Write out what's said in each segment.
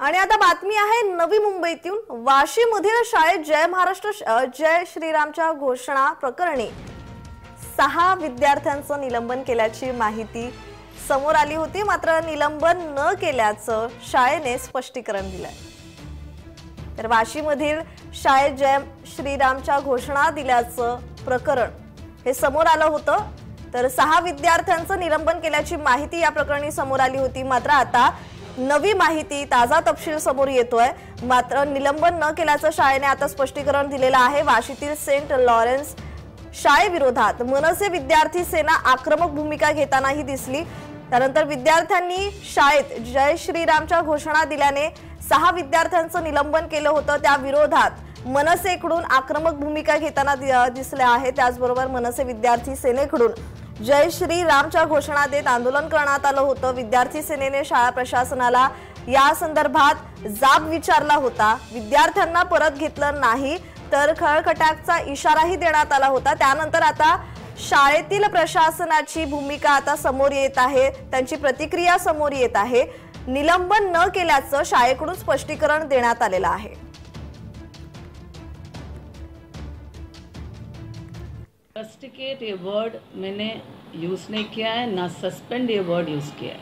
आणि आता बातमी आहे नवी मुंबईतून. वाशीमधील शाळेत जय महाराष्ट्र जय श्रीरामच्या घोषणा प्रकरणी सहा विद्यार्थ्यांचं निलंबन केल्याची माहिती समोर आली होती. मात्र निलंबन न केल्याचं शाळेने स्पष्टीकरण दिलंय. तर वाशीमधील शाळेत जय श्रीरामच्या घोषणा दिल्याचं प्रकरण हे समोर आलं होतं. तर सहा विद्यार्थ्यांचं निलंबन केल्याची माहिती या प्रकरणी समोर आली होती. मात्र आता नवी माहिती ताजा तपशील समोर येतोय. मात्र निलंबन न केल्याचं शाळेने आता स्पष्टीकरण दिलेलं आहे. वाशीतील सेंट लॉरेन्स शाळेविरोधात मनसे विद्यार्थी सेना आक्रमक भूमिका घेतानाही दिसली. त्यानंतर विद्यार्थ्यांनी शाळेत जय श्रीरामच्या घोषणा दिल्याने सहा विद्यार्थ्यांचं निलंबन केलं होतं. त्या विरोधात मनसेकडून आक्रमक भूमिका घेताना दिसल्या आहे त्याचबरोबर मनसे विद्यार्थी सेनेकडून जय श्री रामच्या घोषणा देत आंदोलन करण्यात आलं होतं. विद्यार्थी सेनेने शाळा प्रशासनाला या संदर्भात जाब विचारला होता. विद्यार्थ्यांना परत घेतलं नाही तर खळखटाकचा इशाराही देण्यात आला होता. त्यानंतर आता शाळेतील प्रशासनाची भूमिका आता समोर येत आहे. त्यांची प्रतिक्रिया समोर येत आहे. निलंबन न केल्याचं शाळेकडून स्पष्टीकरण देण्यात आलेलं आहे. रस्टिकेट ये वर्ड मैंने यूज़ नहीं किया है ना सस्पेंड ये वर्ड यूज़ किया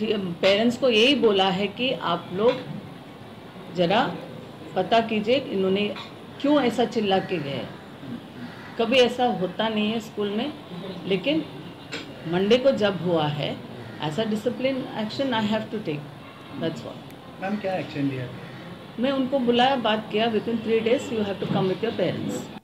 है। पेरेंट्स को यही बोला है कि आप लोग ज़रा पता कीजिए इन्होंने क्यों ऐसा चिल्ला के गए कभी ऐसा होता नहीं है स्कूल में लेकिन मंडे को जब हुआ है ऐसा discipline action I have to take that's what ma'am क्या एक्शन लिया? मैं उनको बुलाया बात KIA with in three days you have to come with your parents